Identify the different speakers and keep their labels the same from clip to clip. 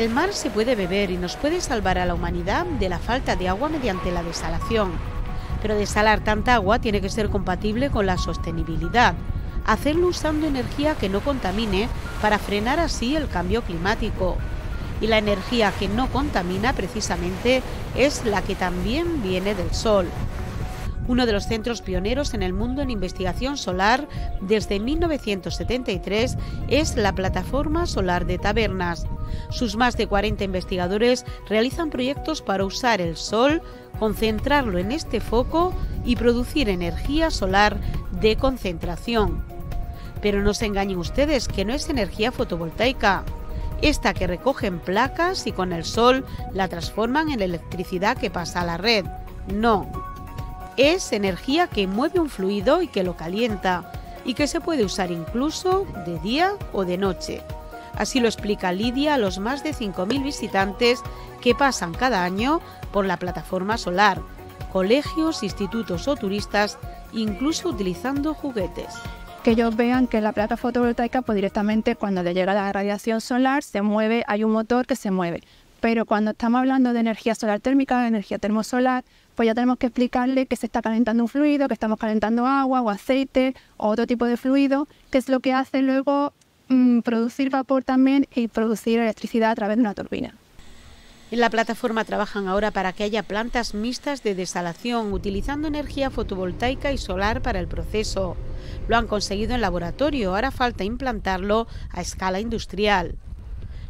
Speaker 1: El mar se puede beber y nos puede salvar a la humanidad de la falta de agua mediante la desalación. Pero desalar tanta agua tiene que ser compatible con la sostenibilidad. Hacerlo usando energía que no contamine para frenar así el cambio climático. Y la energía que no contamina precisamente es la que también viene del sol uno de los centros pioneros en el mundo en investigación solar desde 1973 es la Plataforma Solar de Tabernas. Sus más de 40 investigadores realizan proyectos para usar el sol, concentrarlo en este foco y producir energía solar de concentración. Pero no se engañen ustedes que no es energía fotovoltaica. Esta que recogen placas y con el sol la transforman en electricidad que pasa a la red. No, es energía que mueve un fluido y que lo calienta y que se puede usar incluso de día o de noche. Así lo explica Lidia a los más de 5.000 visitantes que pasan cada año por la plataforma solar, colegios, institutos o turistas, incluso utilizando juguetes
Speaker 2: que ellos vean que la placa fotovoltaica pues directamente cuando le llega la radiación solar se mueve, hay un motor que se mueve. Pero cuando estamos hablando de energía solar térmica, de energía termosolar, pues ya tenemos que explicarle que se está calentando un fluido, que estamos calentando agua o aceite o otro tipo de fluido, que es lo que hace luego mm, producir vapor también y producir electricidad a través de una turbina.
Speaker 1: En la plataforma trabajan ahora para que haya plantas mixtas de desalación utilizando energía fotovoltaica y solar para el proceso. Lo han conseguido en laboratorio, ahora falta implantarlo a escala industrial.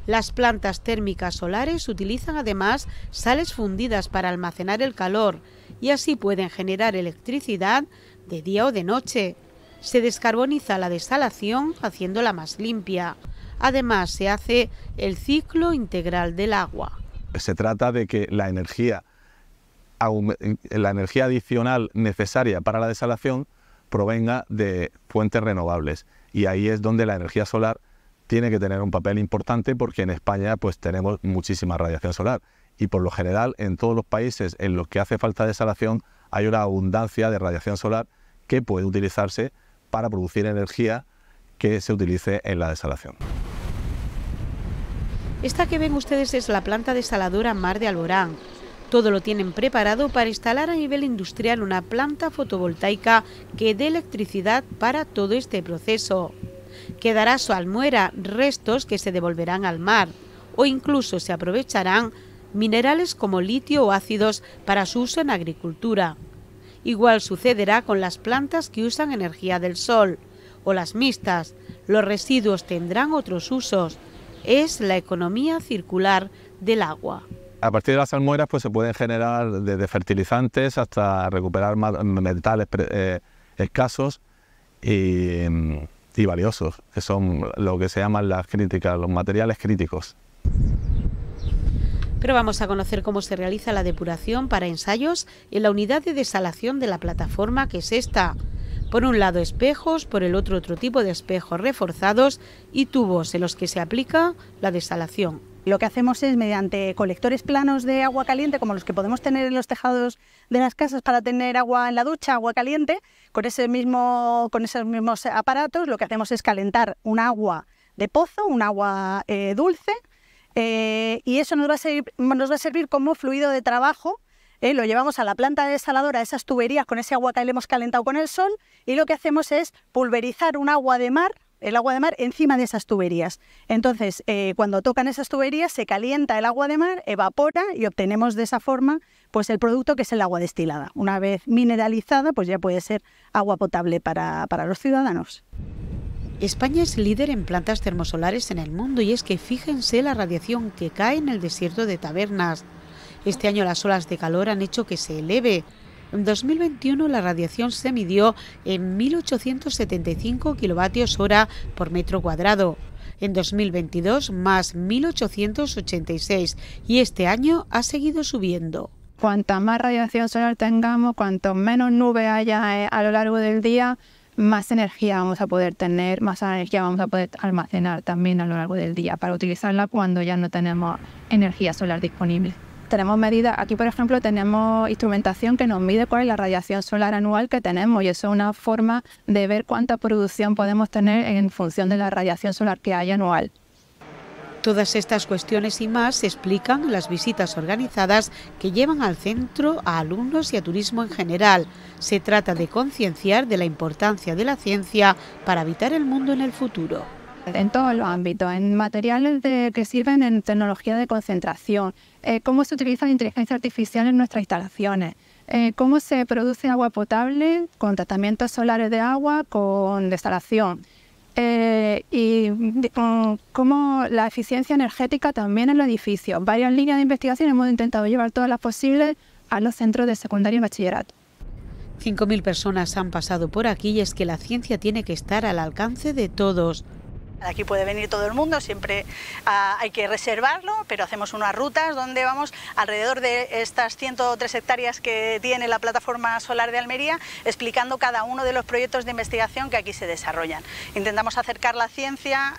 Speaker 1: Las plantas térmicas solares utilizan además sales fundidas para almacenar el calor y así pueden generar electricidad de día o de noche. Se descarboniza la desalación haciéndola más limpia. Además, se hace el ciclo integral del agua.
Speaker 3: Se trata de que la energía, la energía adicional necesaria para la desalación provenga de fuentes renovables. Y ahí es donde la energía solar tiene que tener un papel importante porque en España pues tenemos muchísima radiación solar y por lo general en todos los países en los que hace falta desalación hay una abundancia de radiación solar que puede utilizarse para producir energía que se utilice en la desalación.
Speaker 1: Esta que ven ustedes es la planta desaladora Mar de Alborán. Todo lo tienen preparado para instalar a nivel industrial una planta fotovoltaica que dé electricidad para todo este proceso quedará su almuera, restos que se devolverán al mar, o incluso se aprovecharán minerales como litio o ácidos para su uso en agricultura. Igual sucederá con las plantas que usan energía del sol o las mixtas. Los residuos tendrán otros usos. Es la economía circular del agua.
Speaker 3: A partir de las almueras pues, se pueden generar desde fertilizantes hasta recuperar metales eh, escasos y y valiosos, que son lo que se llaman las críticas, los materiales críticos.
Speaker 1: Pero vamos a conocer cómo se realiza la depuración para ensayos en la unidad de desalación de la plataforma que es esta. Por un lado espejos, por el otro otro tipo de espejos reforzados y tubos en los que se aplica la desalación.
Speaker 4: Lo que hacemos es, mediante colectores planos de agua caliente, como los que podemos tener en los tejados de las casas para tener agua en la ducha, agua caliente, con, ese mismo, con esos mismos aparatos, lo que hacemos es calentar un agua de pozo, un agua eh, dulce, eh, y eso nos va, a servir, como fluido de trabajo eh, lo llevamos a la planta desaladora, esas tuberías con ese agua que le hemos calentado con el sol y lo que hacemos es pulverizar un agua de mar el agua de mar encima de esas tuberías. Entonces, eh, cuando tocan esas tuberías, se calienta el agua de mar, evapora y obtenemos de esa forma pues, el producto que es el agua destilada. Una vez mineralizada, pues ya puede ser agua potable para, para los ciudadanos.
Speaker 1: España es líder en plantas termosolares en el mundo y es que fíjense la radiación que cae en el desierto de Tabernas. Este año las olas de calor han hecho que se eleve en 2021 la radiación se midió en 1.875 kilovatios hora por metro cuadrado. En 2022 más 1.886 y este año ha seguido subiendo.
Speaker 2: Cuanta más radiación solar tengamos, cuanto menos nube haya eh, a lo largo del día, más energía vamos a poder tener, más energía vamos a poder almacenar también a lo largo del día para utilizarla cuando ya no tenemos energía solar disponible tenemos medidas, aquí por ejemplo tenemos instrumentación que nos mide cuál es la radiación solar anual que tenemos y eso es una forma de ver cuánta producción podemos tener en función de la radiación solar que hay anual.
Speaker 1: Todas estas cuestiones y más se explican las visitas organizadas que llevan al centro a alumnos y a turismo en general. Se trata de concienciar de la importancia de la ciencia para habitar el mundo en el futuro.
Speaker 2: En todos los ámbitos, en materiales que sirven en tecnología de concentración, eh, cómo se utiliza la inteligencia artificial en nuestras instalaciones, eh, cómo se produce agua potable con tratamientos solares de agua, con destalación eh, y como la eficiencia energética también en los edificios. Varias líneas de investigación hemos intentado llevar todas las posibles a los centros de secundaria y bachillerato.
Speaker 1: 5.000 personas han pasado por aquí y es que la ciencia tiene que estar al alcance de todos.
Speaker 4: Aquí puede venir todo el mundo, siempre ah, hay que reservarlo, pero hacemos unas rutas donde vamos alrededor de estas 103 hectáreas que tiene la plataforma solar de Almería, explicando cada uno de los proyectos de investigación que aquí se desarrollan. Intentamos acercar la ciencia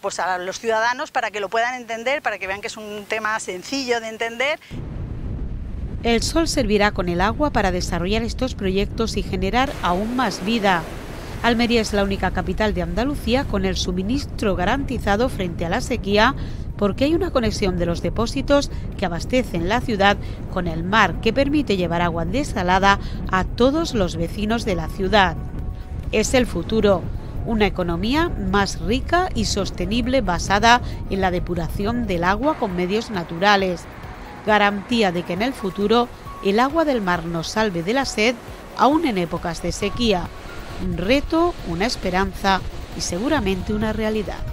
Speaker 4: pues a los ciudadanos para que lo puedan entender, para que vean que es un tema sencillo de entender.
Speaker 1: El sol servirá con el agua para desarrollar estos proyectos y generar aún más vida. Almería es la única capital de Andalucía con el suministro garantizado frente a la sequía porque hay una conexión de los depósitos que abastecen la ciudad con el mar que permite llevar agua desalada a todos los vecinos de la ciudad. Es el futuro, una economía más rica y sostenible basada en la depuración del agua con medios naturales, garantía de que en el futuro el agua del mar nos salve de la sed aún en épocas de sequía un reto, una esperanza y seguramente una realidad.